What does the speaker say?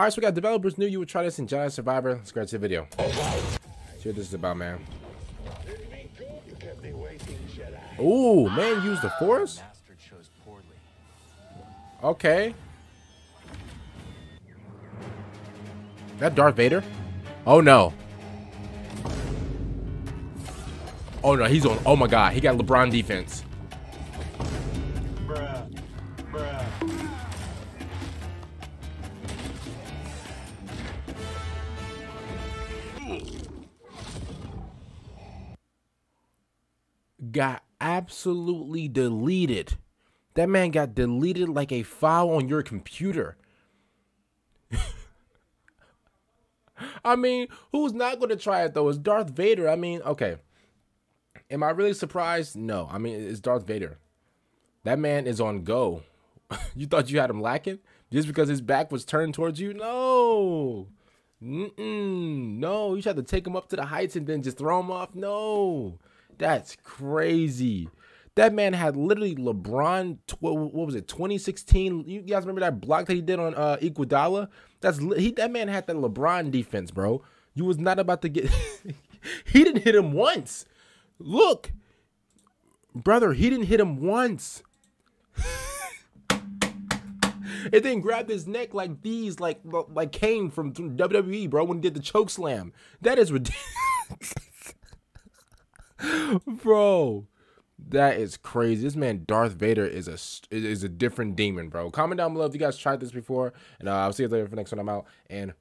All right, so we got developers knew you would try this in Jedi Survivor. Let's to the video. See what this is about, man. Ooh, man, use the Force. Okay. That Darth Vader? Oh no. Oh no, he's on. Oh my god, he got LeBron defense. Bruh. Bruh. Got absolutely deleted. That man got deleted like a file on your computer. I mean, who's not going to try it though? It's Darth Vader. I mean, okay. Am I really surprised? No. I mean, it's Darth Vader. That man is on go. you thought you had him lacking just because his back was turned towards you? No. Mm-mm. No, you tried to take him up to the heights and then just throw him off? No. That's crazy. That man had literally LeBron. what was it? 2016. You guys remember that block that he did on uh, Iguodala? That's he. That man had that LeBron defense, bro. You was not about to get. he didn't hit him once. Look, brother, he didn't hit him once. it then grabbed his neck like these, like like Kane from WWE, bro, when he did the choke slam. That is ridiculous, bro. That is crazy. This man Darth Vader is a is a different demon, bro. Comment down below if you guys tried this before, and uh, I'll see you later for the next one. I'm out and